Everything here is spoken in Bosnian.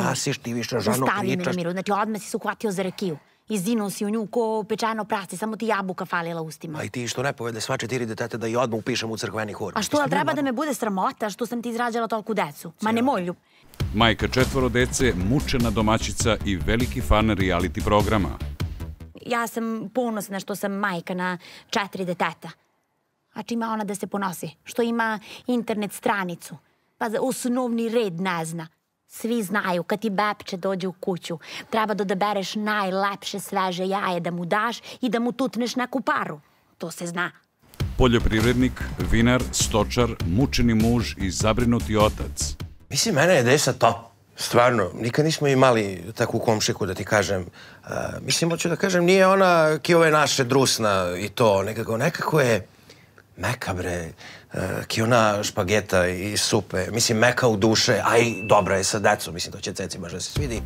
gasiš ti više žano Ostavi me pričaš. na miru, znači odmah si se uhvatio za rakiju. Izdinuo si u nju ko pečeno prasti, samo ti jabuka falila ustima. A i ti što ne povede sva četiri deteta da i odmah upišem u crkveni hor. A što, treba da me bude sramota što sam ti izrađala toliko decu? Ma ne moj ljub. Majka četvoro dece, mučena domaćica i veliki fan reality programa. Ja sam ponosna što sam majka na četiri deteta. A čime ona da se ponosi? Što ima internet stranicu. Pa za osnovni red ne zna. Svi znaju, kad ti bepče dođe u kuću, treba da odabereš najlepše sveže jaje da mu daš i da mu tutneš neku paru. To se zna. Poljoprivrednik, vinar, stočar, mučeni muž i zabrinuti otac. Mislim, mene je desa top. Stvarno, nikad nismo imali takvu komšiku da ti kažem. Uh, mislim, hoću da kažem, nije ona ki ove naše drusna i to, nekako, nekako je meka, bre, e, uh, ona špageta i supe. Mislim, meka u duše, a i dobra je sa decom, mislim, to će ceci baš da se svidi.